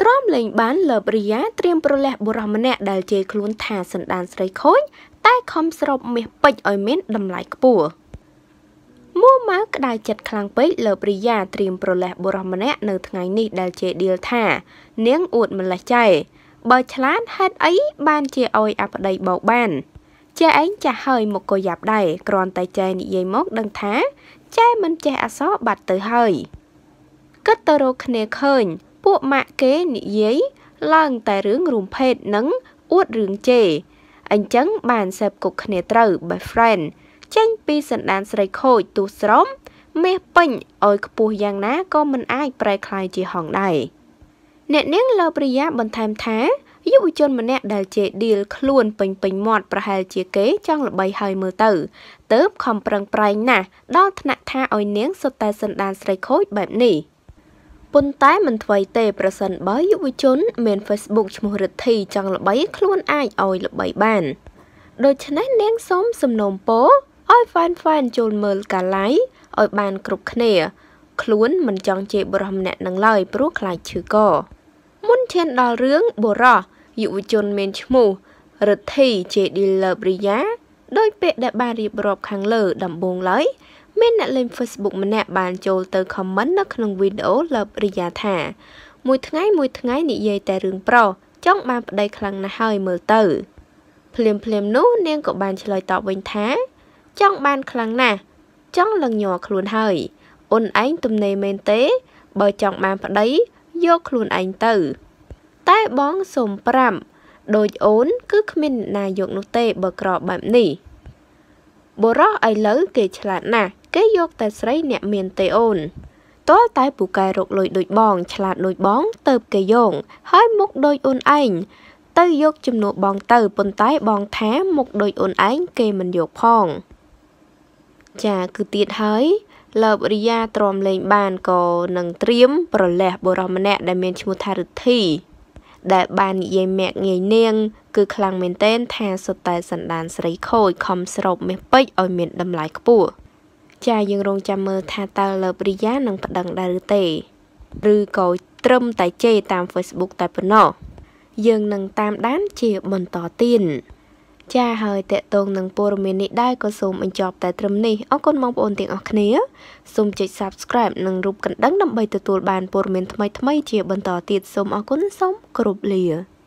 ទ្រាំលេងបានលើបរិយាត្រៀមប្រលះបុរសម្នាក់ដែលជេរខ្លួនថាសណ្ដានស្រីខូចតែខំស្របមាសពេជ្រឲ្យមានតម្លៃខ្ពស់មួម៉ៅក្តៅចិត្តខ្លាំងពេកលើប្រិយាត្រៀមប្រលេះបុរសម្នាក់នៅថ្ងៃនេះដែលជាឌីលថា នាងអួតម្លេះចៃបើឆ្លាតហេតុអីបានជាអយអប្តីបោកបានចាឯងចាស់ហើយមកក៏យ៉ាប់ដែរគ្រាន់តែចែនិយាយមកដឹងថាចែមិនចេះអសរបាត់ទៅហើយគិតទៅរកគ្នាឃើញ ពួកម៉ាក់គេនិយាយឡើងតែរឿងរួមភេទនិងអួតរឿងជេរអញ្ចឹងបានសេពគុកគ្នាត្រូវ best friend ចេញពីសណ្ដានស្រីខូចទូស្រមមាសពេញឲ្យខ្ពស់យ៉ាងណាក៏មិនអាចប្រែក្លាយជាហងដែរអ្នកនាងលើព្រិយាបន្ថែមថាយុវជនម្នាក់ដែលជាឌីលខ្លួនពេញពេញមាត់ប្រហែលជាគេចង់ល្បីហើយមើលទៅទើបខំប្រឹងប្រែងណាស់ដល់ថ្នាក់ថាឲ្យនាងសុទ្ធតែសណ្ដានស្រីខូចបែបនេះ ប៉ុន្តែមិនថ្មីទេប្រសិនបើយុវជនមាន Facebook ឈ្មោះរិទ្ធីចង់ល្បី ខ្លួនអាចឲ្យល្បីបានដូច្នេះនាងសូមសំណូមពរឲ្យហ្វេនហ្វេនចូលមើលកាឡៃឲ្យបានគ្រប់គ្នា ខ្លួនមិនចង់ជេរបរោះម្នាក់នឹងឡើយព្រោះខ្លាចឈឺកមុនឈានដល់រឿងបរោះយុវជនមានឈ្មោះរិទ្ធីជេឌីលបរីយ៉ាដោយពាក្យដែលបានរៀបរាប់ខាងលើដំបូងឡើយ មានអ្នកលេង Facebook ម្នាក់បានចូលទៅ comment នៅក្នុងវីដេអូលើបរីយ៉ាថា មួយថ្ងៃមួយថ្ងៃនិយាយតែរឿងប្រុសចង់បានប្តីខ្លាំងណាស់ហើយមើលទៅភ្លាមភ្លាមនោះនាងក៏បានឆ្លើយតបវិញថា ចង់បានខ្លាំងណាស់ចង់លឹងញ័រខ្លួនហើយអូនឯងទំនេរមែនទេ បើចង់បានប្តីយកខ្លួនឯងទៅ តែបងសុំប្រាប់ដូចអូន គឺគ្មានណាយកនោះទេបើក្របែបនេះបុរសឥឡូវគេឆ្លាតណាស់ គេយកតែស្រីអ្នកមានទេអូនតើតែពូកែរកលុយដូចបង ឆ្លាតដូចបងទៅគេយកហើយមុខដូចអូនឯងទៅយកជំនួសបងទៅប៉ុន្តែបងថាមុខដូចអូនឯងគេមិនយកផង ចាគឺទៀតហើយលើបរិយាទ្រាំលេងបានក៏នឹងត្រៀមប្រលះបុរសម្នាក់ដែលមានឈ្មោះថារិទ្ធីដែលបាននិយាយមាក់ងាយនាង គឺខ្លាំងមែនទែនថាសុទ្ធតែសណ្ដានស្រីខូចខំស្រូបមាសពេជ្រឲ្យមានតម្លៃខ្ពស់ ចាយើងរងចាំមើលថាតើលើបរិយានឹងប្តឹងដែរឬទេឬក៏ត្រឹមតែជេរតាម Facebook តែប៉ុណ្ណោះយើងនឹងតាមដានជាបន្តទៀតចាហើយតកតងនឹងព័ត៌មាននេះដែរក៏សូមបញ្ចប់តែត្រឹមនេះអរគុណបងប្អូនទាំងអស់គ្នាសូមចុច Subscribe និងរូបកណ្ដឹងដើម្បីទទួលបានព័ត៌មានថ្មីៗជាបន្តទៀតសូមអរគុណសូមគោរពលា